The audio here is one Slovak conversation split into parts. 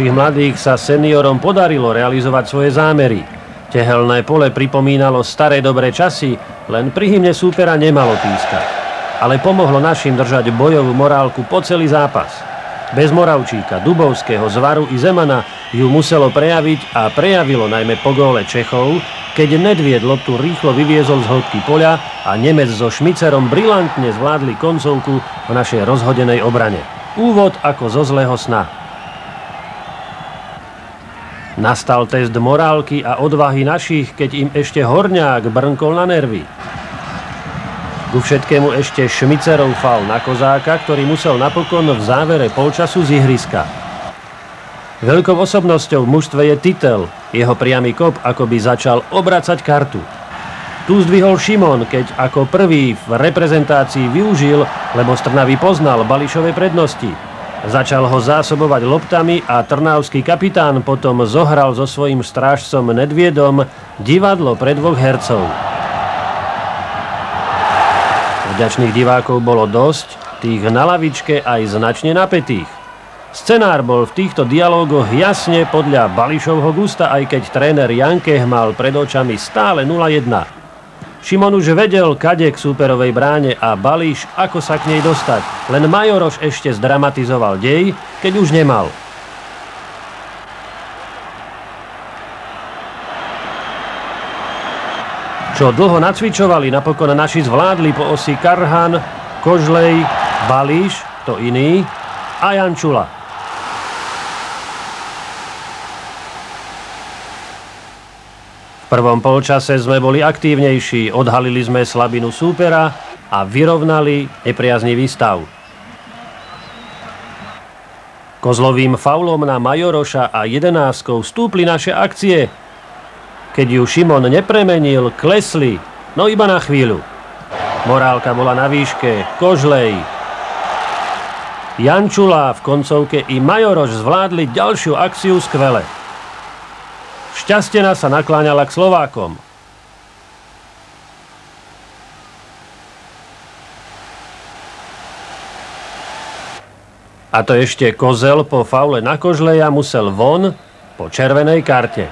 našich mladých sa seniorom podarilo realizovať svoje zámery. Tehelné pole pripomínalo staré dobré časy, len pri hymne súpera nemalo pískať. Ale pomohlo našim držať bojovú morálku po celý zápas. Bez Moravčíka, Dubovského, Zvaru i Zemana ju muselo prejaviť a prejavilo najmä po góle Čechov, keď Nedvied loptu rýchlo vyviezol z hĺbky poľa a Nemec so Šmicerom brilantne zvládli koncovku v našej rozhodenej obrane. Úvod ako zo zlého sna. Nastal test morálky a odvahy našich, keď im ešte Horňák brnkol na nervy. Ku všetkému ešte Šmicerov fal na Kozáka, ktorý musel napokon v závere polčasu z ihriska. Veľkou osobnosťou v mužstve je Titel. Jeho priamy kop akoby začal obracať kartu. Tu zdvihol Šimon, keď ako prvý v reprezentácii využil, lebo Strnavy poznal Bališové prednosti. Začal ho zásobovať loptami a trnavský kapitán potom zohral so svojím strážcom Nedviedom divadlo pre dvoch hercov. Vďačných divákov bolo dosť, tých na lavičke aj značne napätých. Scenár bol v týchto dialógoch jasne podľa Bališovho gusta, aj keď tréner Jankeh mal pred očami stále 0-1. Šimon už vedel, kade k súperovej bráne a Bališ, ako sa k nej dostať. Len Majoroš ešte zdramatizoval dej, keď už nemal. Čo dlho nacvičovali, napokon naši zvládli po osi Karhan, Kožlej, Balíš, to iný, a Jančula. Prvom polčase sme boli aktívnejší, odhalili sme slabinu súpera a vyrovnali nepriaznivý stav. Kozlovým faulom na Majoroša a jedenáskou stúpli naše akcie, keď ju Šimon nepremenil, klesli, no iba na chvíľu. Morálka bola na výške, Kožlej. Jančula v koncovke i Majoroš zvládli ďalšiu akciu skvele. Šťastena sa nakláňala k Slovákom. A to ešte Kozel po faule na Kožleja musel von po červenej karte.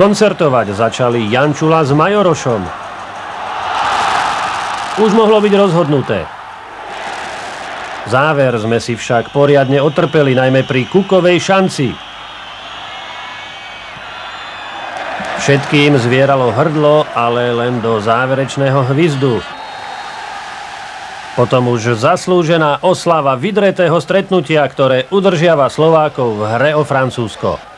Koncertovať začali Jančula s Majorošom. Už mohlo byť rozhodnuté. Záver sme si však poriadne otrpeli, najmä pri Kukovej šanci. Všetkým zvieralo hrdlo, ale len do záverečného hvizdu. Potom už zaslúžená oslava vydretého stretnutia, ktoré udržiava Slovákov v hre o Francúzsko.